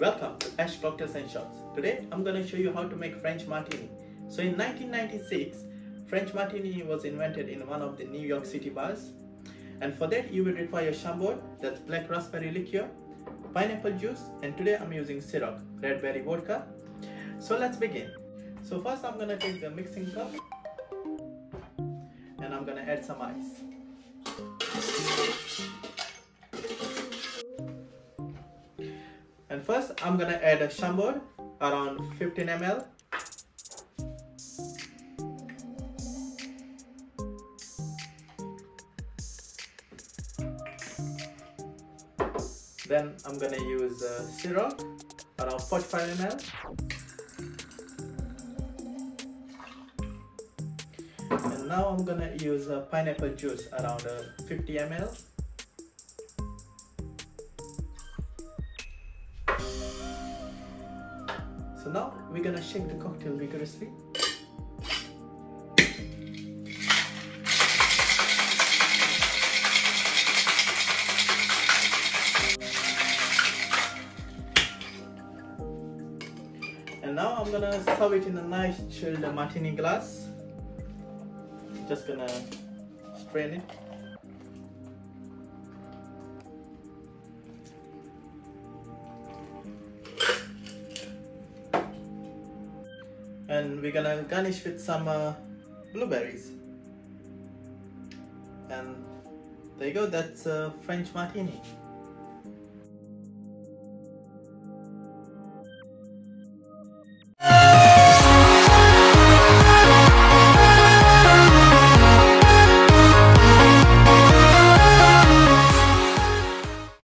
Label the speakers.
Speaker 1: Welcome to Ash Cocktails and Shots. Today I'm going to show you how to make French martini. So in 1996, French martini was invented in one of the New York City bars. And for that you will require chambord, that's black raspberry liqueur, pineapple juice, and today I'm using Ciroc, red berry vodka. So let's begin. So first I'm going to take the mixing cup and I'm going to add some ice. And first I'm gonna add a Chambord around 15 ml. Then I'm gonna use uh, Ciroc around 45 ml. And now I'm gonna use a pineapple juice around uh, 50 ml. So now we're gonna shake the cocktail vigorously. And now I'm gonna serve it in a nice chilled martini glass. Just gonna strain it. and we're gonna garnish with some uh, blueberries and there you go that's uh, French martini